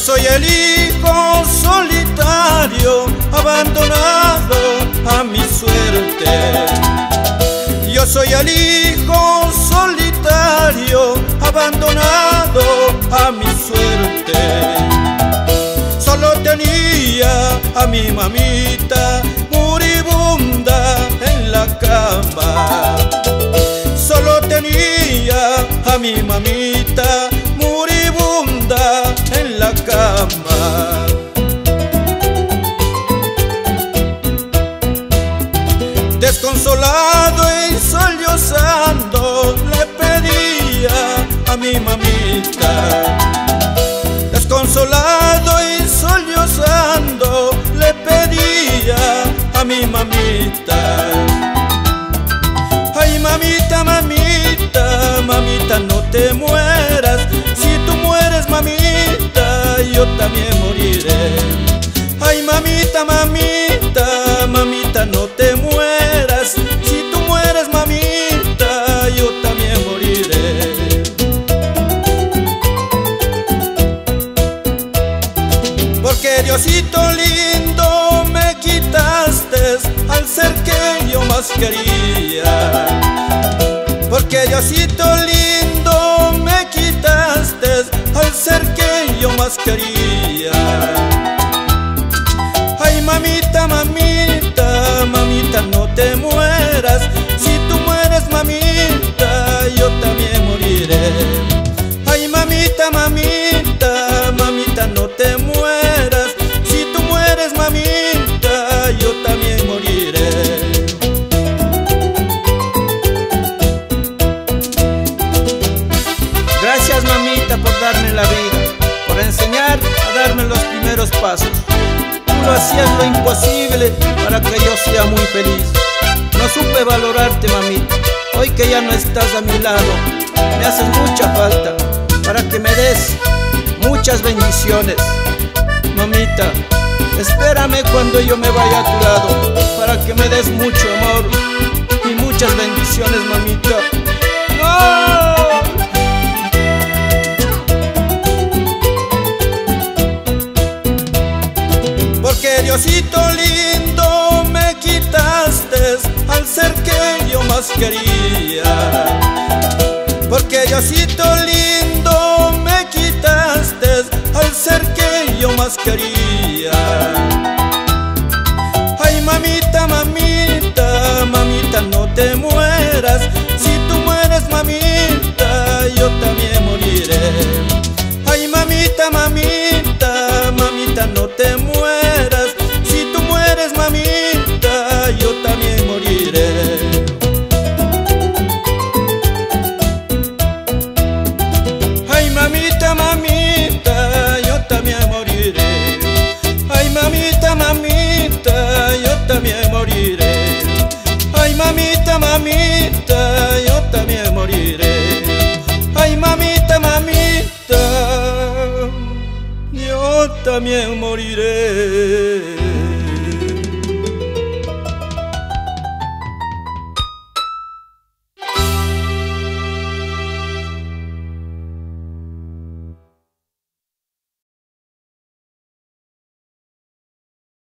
soy el hijo solitario, abandonado a mi suerte. Yo soy el hijo solitario, abandonado a mi suerte. Solo tenía a mi mamita moribunda en la cama. Solo tenía a mi mamita. Mi mamita. Ay mamita, mamita, mamita no te mueras. Si tú mueres mamita, yo también moriré. Ay mamita, mamita, quería. Porque Diosito lindo me quitaste al ser que yo más pasos. Tú lo hacías lo imposible para que yo sea muy feliz. No supe valorarte mamita, hoy que ya no estás a mi lado, me haces mucha falta para que me des muchas bendiciones. Mamita, espérame cuando yo me vaya a tu lado, para que me des mucho amor y muchas bendiciones mamita. ¡No! Que yo más quería. Porque Diosito lindo mamita, yo también moriré. Ay mamita, mamita, yo también moriré.